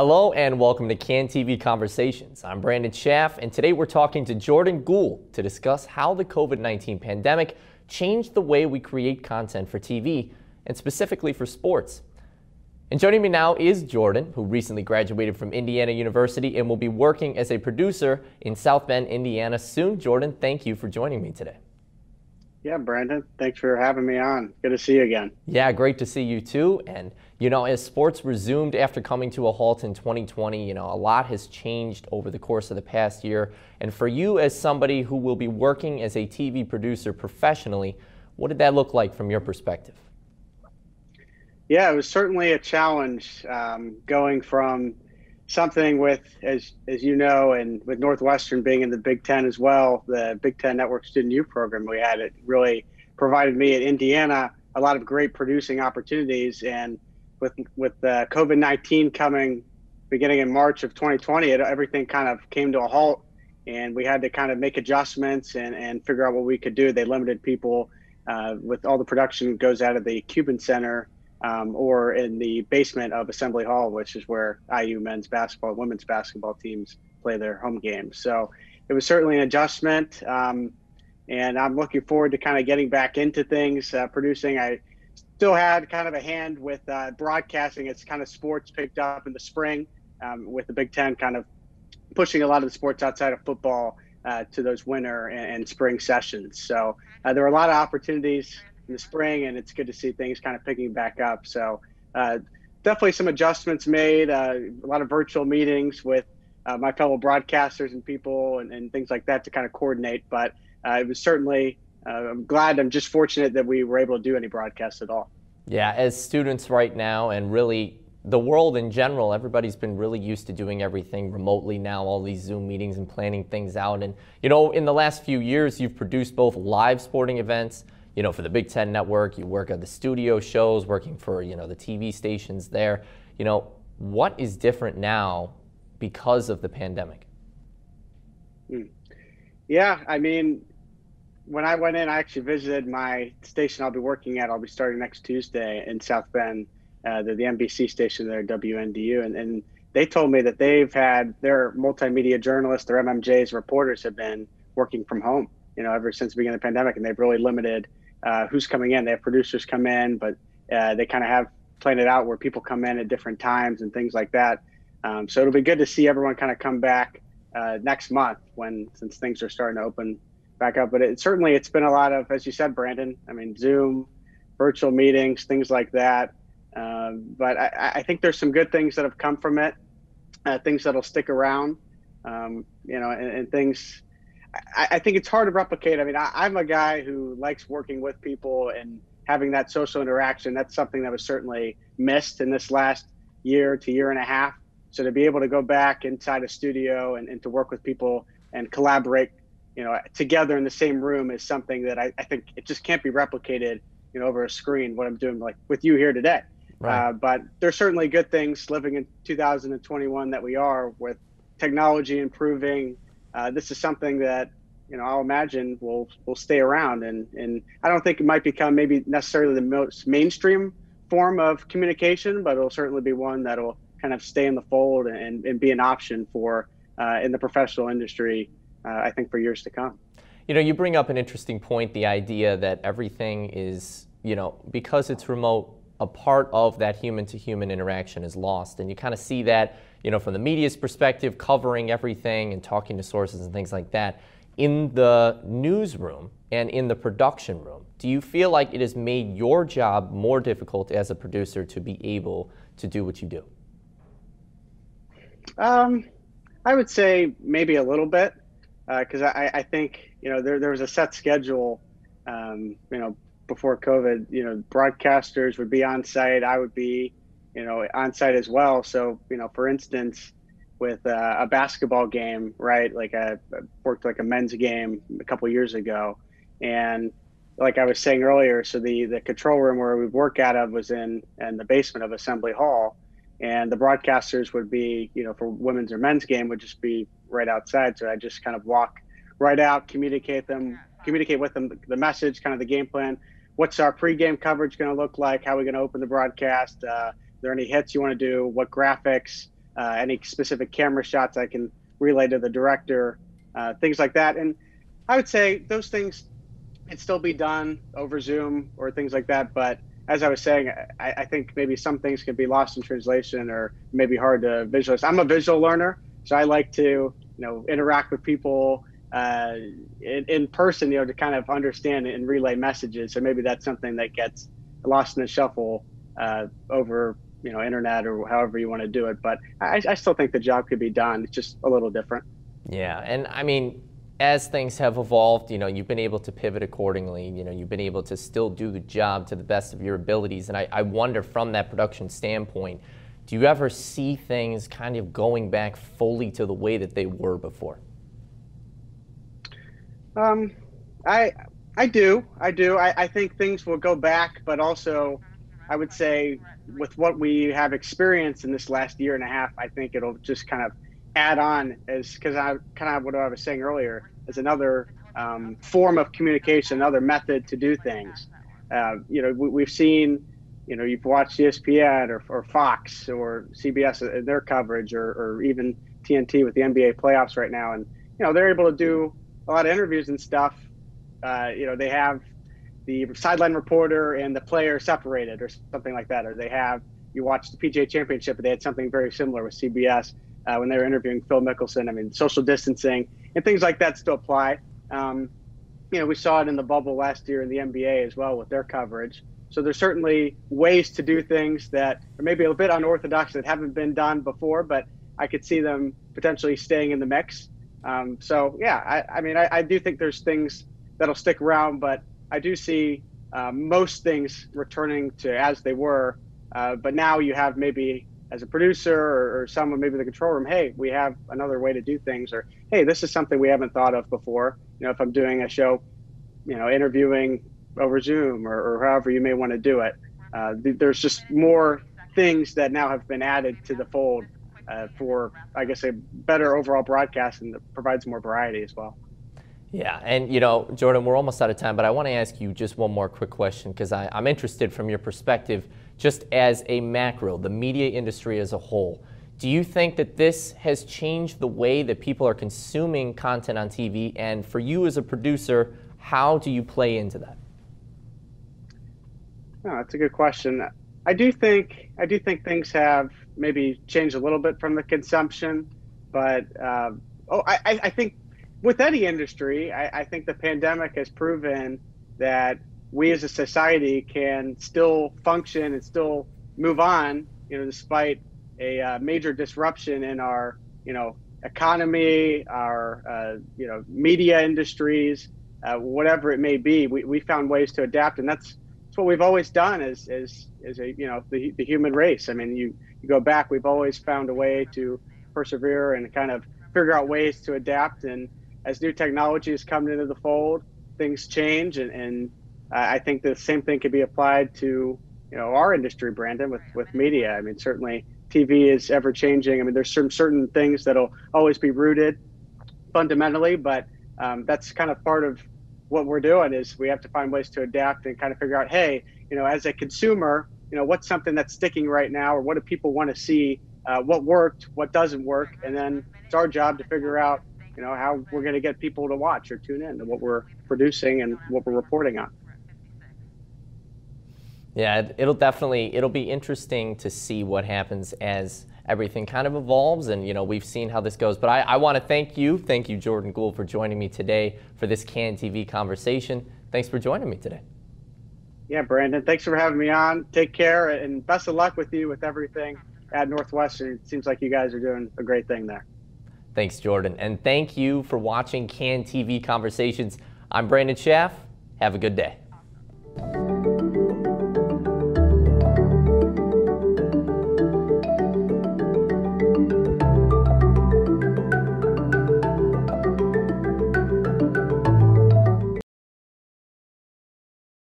Hello and welcome to CAN TV Conversations. I'm Brandon Schaff and today we're talking to Jordan Gould to discuss how the COVID-19 pandemic changed the way we create content for TV and specifically for sports. And joining me now is Jordan, who recently graduated from Indiana University and will be working as a producer in South Bend, Indiana soon. Jordan, thank you for joining me today. Yeah, Brandon, thanks for having me on. Good to see you again. Yeah, great to see you too. And, you know, as sports resumed after coming to a halt in 2020, you know, a lot has changed over the course of the past year. And for you, as somebody who will be working as a TV producer professionally, what did that look like from your perspective? Yeah, it was certainly a challenge um, going from something with, as as you know, and with Northwestern being in the Big Ten as well, the Big Ten Network Student U Program we had, it really provided me at Indiana a lot of great producing opportunities. And with with uh, COVID nineteen coming beginning in March of 2020, it, everything kind of came to a halt, and we had to kind of make adjustments and and figure out what we could do. They limited people. Uh, with all the production goes out of the Cuban Center um, or in the basement of Assembly Hall, which is where IU men's basketball, women's basketball teams play their home games. So it was certainly an adjustment. Um, and I'm looking forward to kind of getting back into things, uh, producing. I still had kind of a hand with uh, broadcasting. It's kind of sports picked up in the spring um, with the Big Ten kind of pushing a lot of the sports outside of football uh, to those winter and, and spring sessions. So uh, there were a lot of opportunities in the spring, and it's good to see things kind of picking back up. So uh, definitely some adjustments made, uh, a lot of virtual meetings with uh, my fellow broadcasters and people and, and, things like that to kind of coordinate. But uh, it was certainly, uh, I'm glad, I'm just fortunate that we were able to do any broadcasts at all. Yeah, as students right now, and really the world in general, everybody's been really used to doing everything remotely now, all these Zoom meetings and planning things out. And, you know, in the last few years, you've produced both live sporting events you know, for the Big Ten Network, you work at the studio shows, working for, you know, the TV stations there. You know, what is different now because of the pandemic? Hmm. Yeah, I mean, when I went in, I actually visited my station I'll be working at. I'll be starting next Tuesday in South Bend, uh, the, the NBC station there, WNDU. And, and they told me that they've had their multimedia journalists, their MMJs, reporters have been working from home, you know, ever since the beginning of the pandemic. And they've really limited uh, who's coming in. They have producers come in, but uh, they kind of have planned it out where people come in at different times and things like that. Um, so it'll be good to see everyone kind of come back uh, next month when since things are starting to open back up. But it certainly it's been a lot of, as you said, Brandon. I mean, Zoom, virtual meetings, things like that. Um, but I, I, think there's some good things that have come from it, uh, things that'll stick around. Um, you know, and, and things I, I think it's hard to replicate. I mean, I, I'm a guy who likes working with people and having that social interaction. That's something that was certainly missed in this last year to year and a half. So to be able to go back inside a studio and, and to work with people and collaborate, you know, together in the same room is something that I, I think it just can't be replicated, you know, over a screen. What I'm doing like with you here today. Right. Uh, but there's certainly good things living in 2021 that we are with technology improving, uh, this is something that you know I'll imagine will will stay around, and and I don't think it might become maybe necessarily the most mainstream form of communication, but it'll certainly be one that'll kind of stay in the fold and, and be an option for uh, in the professional industry. Uh, I think for years to come. You know, you bring up an interesting point: the idea that everything is you know because it's remote a part of that human to human interaction is lost. And you kind of see that, you know, from the media's perspective, covering everything and talking to sources and things like that. In the newsroom and in the production room, do you feel like it has made your job more difficult as a producer to be able to do what you do? Um, I would say maybe a little bit, because uh, I, I think you know there there was a set schedule, um, you know, before COVID, you know, broadcasters would be on site. I would be, you know, on site as well. So, you know, for instance, with uh, a basketball game, right? Like I worked like a men's game a couple years ago, and like I was saying earlier, so the the control room where we work out of was in in the basement of Assembly Hall, and the broadcasters would be, you know, for women's or men's game would just be right outside. So I just kind of walk right out, communicate them, communicate with them the message, kind of the game plan what's our pregame coverage going to look like? How are we going to open the broadcast? Uh, there any hits you want to do? What graphics? uh, any specific camera shots I can relay to the director, uh, things like that. And I would say those things can still be done over Zoom or things like that. But as I was saying, I, I think maybe some things can be lost in translation or maybe hard to visualize. I'm a visual learner, so I like to you know interact with people uh, in, in, person, you know, to kind of understand and relay messages. So maybe that's something that gets lost in the shuffle uh, over you know internet or however you want to do it. But I, I still think the job could be done. It's just a little different. Yeah, and I mean, as things have evolved, you know, you've been able to pivot accordingly. You know, you've been able to still do the job to the best of your abilities. And I, I wonder, from that production standpoint, do you ever see things kind of going back fully to the way that they were before? Um, I I do, I do. I, I think things will go back, but also, I would say with what we have experienced in this last year and a half, I think it'll just kind of add on as because I kind of what I was saying earlier is another um, form of communication, another method to do things. Uh, you know, we, have seen, you know, you've watched ESPN or, or Fox or CBS in their coverage, or, or even TNT with the NBA playoffs right now, and you know they're able to do a lot of interviews and stuff. Uh, you know, they have the sideline reporter and the player separated or something like that, or they have you watch the PGA Championship, they had something very similar with CBS uh, when they were interviewing Phil Mickelson. I mean, social distancing and things like that still apply. Um, you know, we saw it in the bubble last year in the NBA as well with their coverage. So there's certainly ways to do things that are maybe a bit unorthodox that haven't been done before, but I could see them potentially staying in the mix. Um, so yeah, I, I mean, I, I, do think there's things that'll stick around, but I do see uh, most things returning to as they were. Uh, but now you have maybe as a producer or, or someone maybe the control room, hey, we have another way to do things, or hey, this is something we haven't thought of before. You know, if I'm doing a show, you know, interviewing over Zoom or, or however you may want to do it, uh, th- there's just more things that now have been added to the fold uh, for, I guess, a better overall broadcast and that provides more variety as well. Yeah, and you know, Jordan, we're almost out of time, but I want to ask you just one more quick question because I'm interested from your perspective, just as a macro, the media industry as a whole. Do you think that this has changed the way that people are consuming content on TV? And for you as a producer, how do you play into that? Oh, that's a good question. I do think I do think things have maybe changed a little bit from the consumption, but uh, oh, I, I think with any industry, I, I, think the pandemic has proven that we as a society can still function and still move on, you know, despite a uh, major disruption in our, you know, economy, our, uh, you know, media industries, uh, whatever it may be. We, we found ways to adapt, and that's, that's what we've always done as, as, as a, you know, the, the human race. I mean, you, you go back, we've always found a way to persevere and kind of figure out ways to adapt and as new technology is coming into the fold, things change, and, and I think the same thing could be applied to you know our industry, Brandon, with with media. I mean, certainly TV is ever changing. I mean, there's some certain things that'll always be rooted fundamentally, but um, that's kind of part of what we're doing is we have to find ways to adapt and kind of figure out, hey, you know, as a consumer, you know, what's something that's sticking right now, or what do people want to see? Uh, what worked, what doesn't work, and then it's our job to figure out you know how we're going to get people to watch or tune in to what we're producing and what we're reporting on. Yeah, it'll definitely it'll be interesting to see what happens as everything kind of evolves and you know we've seen how this goes. But i, I want to thank you thank you jordan gould for joining me today for this can tv conversation. Thanks for joining me today. Yeah brandon thanks for having me on. Take care and best of luck with you with everything at northwestern. It seems like you guys are doing a great thing there Thanks, Jordan. And thank you for watching CAN TV Conversations. I'm Brandon Schaff. Have a good day.